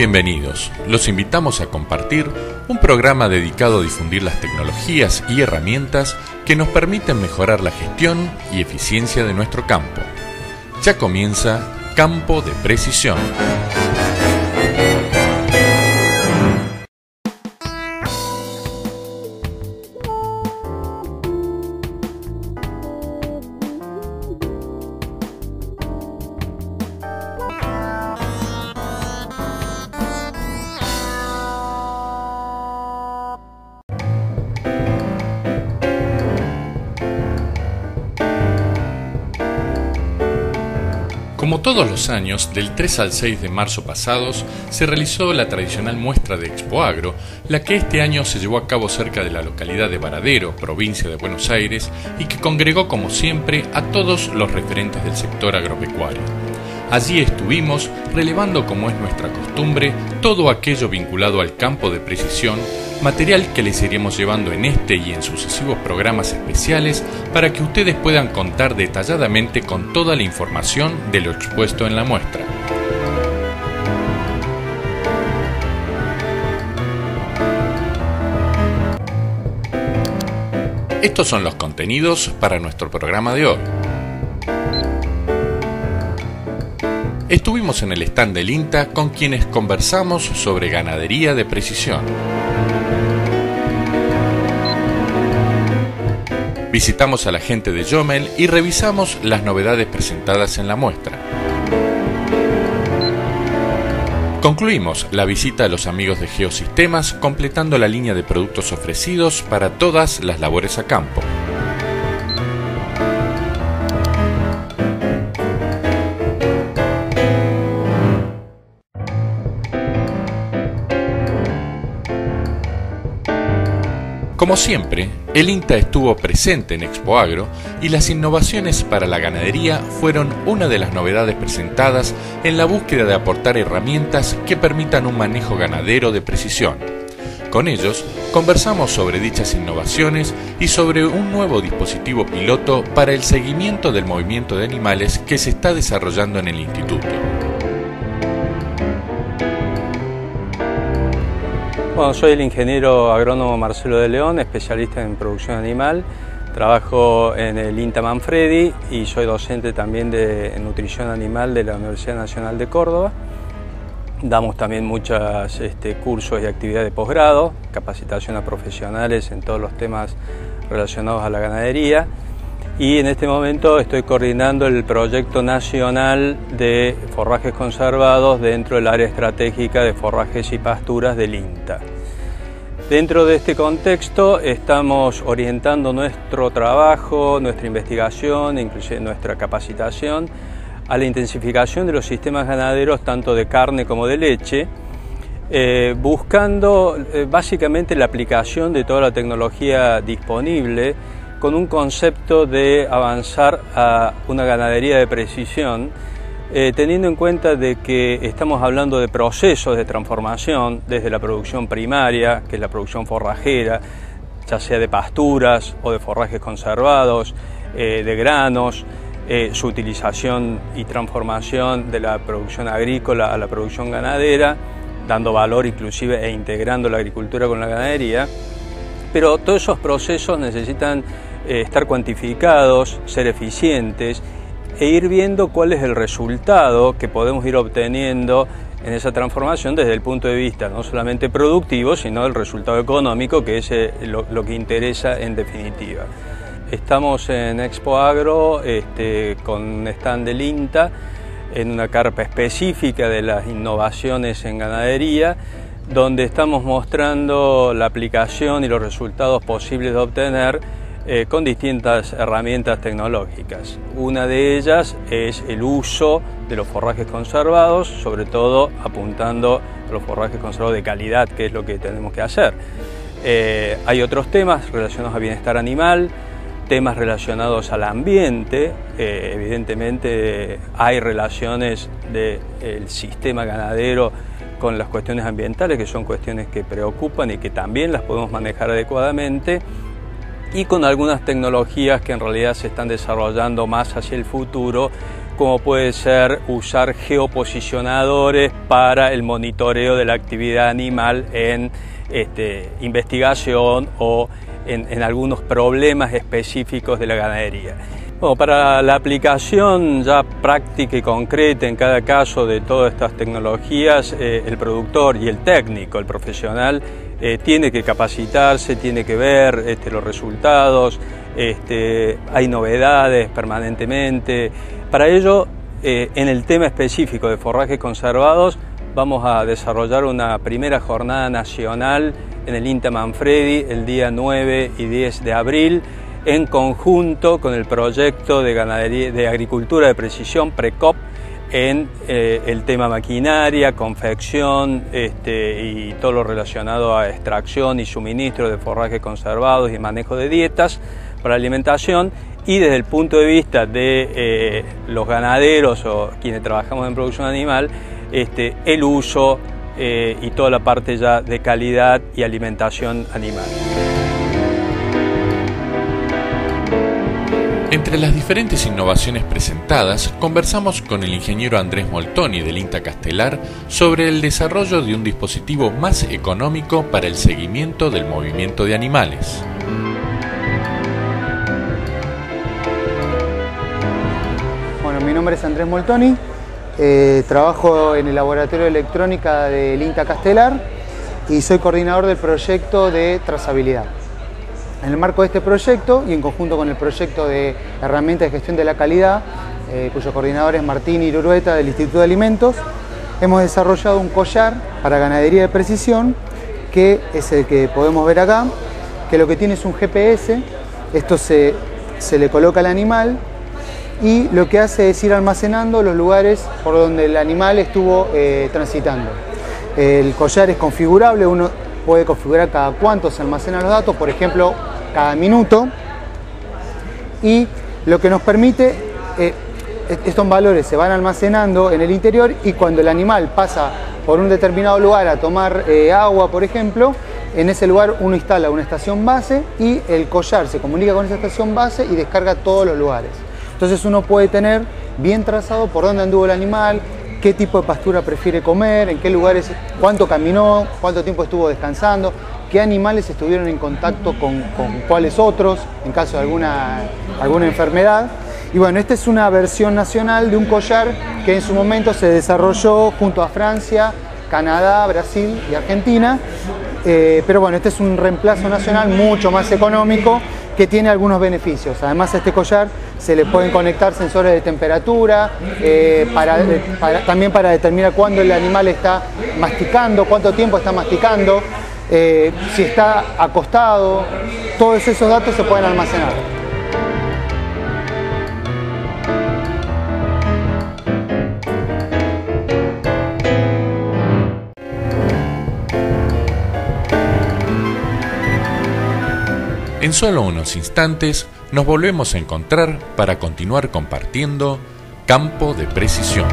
Bienvenidos. Los invitamos a compartir un programa dedicado a difundir las tecnologías y herramientas que nos permiten mejorar la gestión y eficiencia de nuestro campo. Ya comienza Campo de Precisión. Como todos los años, del 3 al 6 de marzo pasados, se realizó la tradicional muestra de Expo Agro, la que este año se llevó a cabo cerca de la localidad de Varadero, provincia de Buenos Aires, y que congregó como siempre a todos los referentes del sector agropecuario. Allí estuvimos relevando como es nuestra costumbre todo aquello vinculado al campo de precisión, material que les iremos llevando en este y en sucesivos programas especiales para que ustedes puedan contar detalladamente con toda la información de lo expuesto en la muestra. Estos son los contenidos para nuestro programa de hoy. Estuvimos en el stand del INTA con quienes conversamos sobre ganadería de precisión. Visitamos a la gente de Yomel y revisamos las novedades presentadas en la muestra. Concluimos la visita a los amigos de Geosistemas completando la línea de productos ofrecidos para todas las labores a campo. Como siempre, el INTA estuvo presente en Expo Agro y las innovaciones para la ganadería fueron una de las novedades presentadas en la búsqueda de aportar herramientas que permitan un manejo ganadero de precisión. Con ellos, conversamos sobre dichas innovaciones y sobre un nuevo dispositivo piloto para el seguimiento del movimiento de animales que se está desarrollando en el instituto. Bueno, soy el ingeniero agrónomo Marcelo de León, especialista en producción animal. Trabajo en el INTA Manfredi y soy docente también de nutrición animal de la Universidad Nacional de Córdoba. Damos también muchos este, cursos y actividades de posgrado, capacitación a profesionales en todos los temas relacionados a la ganadería. Y en este momento estoy coordinando el proyecto nacional de forrajes conservados dentro del área estratégica de forrajes y pasturas del INTA. Dentro de este contexto estamos orientando nuestro trabajo, nuestra investigación, inclusive nuestra capacitación a la intensificación de los sistemas ganaderos tanto de carne como de leche, eh, buscando eh, básicamente la aplicación de toda la tecnología disponible con un concepto de avanzar a una ganadería de precisión, eh, teniendo en cuenta de que estamos hablando de procesos de transformación desde la producción primaria, que es la producción forrajera, ya sea de pasturas o de forrajes conservados, eh, de granos, eh, su utilización y transformación de la producción agrícola a la producción ganadera, dando valor inclusive e integrando la agricultura con la ganadería. Pero todos esos procesos necesitan eh, estar cuantificados, ser eficientes e ir viendo cuál es el resultado que podemos ir obteniendo en esa transformación desde el punto de vista no solamente productivo, sino el resultado económico, que es eh, lo, que interesa en definitiva. Estamos en Expo Agro este, con un stand del INTA, en una carpa específica de las innovaciones en ganadería, donde estamos mostrando la aplicación y los resultados posibles de obtener eh, con distintas herramientas tecnológicas. Una de ellas es el uso de los forrajes conservados, sobre todo apuntando a los forrajes conservados de calidad, que es lo que tenemos que hacer. Eh, hay otros temas relacionados al bienestar animal, temas relacionados al ambiente, eh, evidentemente hay relaciones del sistema ganadero con las cuestiones ambientales, que son cuestiones que preocupan y que también las podemos manejar adecuadamente y con algunas tecnologías que en realidad se están desarrollando más hacia el futuro como puede ser usar geoposicionadores para el monitoreo de la actividad animal en este, investigación o en, algunos problemas específicos de la ganadería. para la aplicación ya práctica y concreta en cada caso de todas estas tecnologías, eh, el productor y el técnico, el profesional, eh, tiene que capacitarse, tiene que ver este, los resultados, este, hay novedades permanentemente. Para ello, eh, en el tema específico de forrajes conservados, vamos a desarrollar una primera jornada nacional en el INTA Manfredi el día 9 y 10 de abril en conjunto con el proyecto de, ganadería, de agricultura de precisión PRECOP en eh, el tema maquinaria, confección este, y todo lo relacionado a extracción y suministro de forrajes conservados y manejo de dietas para alimentación y desde el punto de vista de eh, los ganaderos o quienes trabajamos en producción animal, este, el uso eh, y toda la parte ya de calidad y alimentación animal. Entre las diferentes innovaciones presentadas, conversamos con el ingeniero Andrés Moltoni del INTA Castelar sobre el desarrollo de un dispositivo más económico para el seguimiento del movimiento de animales. Bueno, mi nombre es Andrés Moltoni, eh, trabajo en el laboratorio de electrónica del INTA Castelar y soy coordinador del proyecto de trazabilidad. En el marco de este proyecto y en conjunto con el proyecto de herramientas de gestión de la calidad, eh, cuyo coordinador es Martín Irurueta del Instituto de Alimentos, hemos desarrollado un collar para ganadería de precisión, que es el que podemos ver acá, que lo que tiene es un GPS, esto se, le coloca al animal y lo que hace es ir almacenando los lugares por donde el animal estuvo eh, transitando. El collar es configurable, uno puede configurar cada cuánto se almacenan los datos, por ejemplo, cada minuto. Y lo que nos permite, eh, estos valores se van almacenando en el interior y cuando el animal pasa por un determinado lugar a tomar eh, agua, por ejemplo, en ese lugar uno instala una estación base y el collar se comunica con esa estación base y descarga todos los lugares. Entonces uno puede tener bien trazado por dónde anduvo el animal, qué tipo de pastura prefiere comer, en qué lugares, cuánto caminó, cuánto tiempo estuvo descansando, qué animales estuvieron en contacto con, cuáles otros, en caso de alguna, alguna enfermedad. Y bueno, esta es una versión nacional de un collar que en su momento se desarrolló junto a Francia, Canadá, Brasil y Argentina. Eh, pero bueno, este es un reemplazo nacional mucho más económico que tiene algunos beneficios. Además a este collar se le pueden conectar sensores de temperatura, eh, también para determinar cuándo el animal está masticando, cuánto tiempo está masticando, eh, si está acostado, todos esos datos se pueden almacenar. En solo unos instantes nos volvemos a encontrar para continuar compartiendo Campo de Precisión.